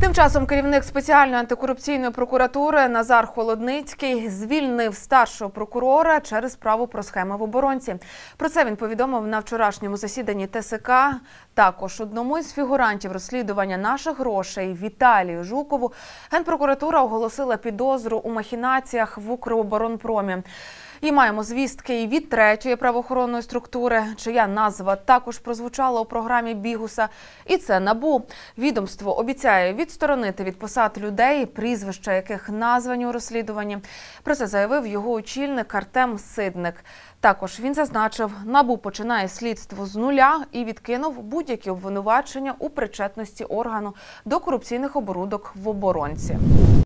Тим часом керівник спеціальної антикорупційної прокуратури Назар Холодницький звільнив старшого прокурора через справу про схеми в оборонці. Про це він повідомив на вчорашньому засіданні ТСК. Також одному із фігурантів розслідування наших грошей Віталію Жукову генпрокуратура оголосила підозру у махінаціях в Укроборонпромі. І маємо звістки і від третьої правоохоронної структури, чия назва також прозвучала у програмі Бігуса. І це набу. Відомство обіцяє відсторонити від посад людей, прізвища яких названі у розслідуванні. Про це заявив його очільник Артем Сидник. Також він зазначив, набу починає слідство з нуля і відкинув будь-які обвинувачення у причетності органу до корупційних оборудок в оборонці.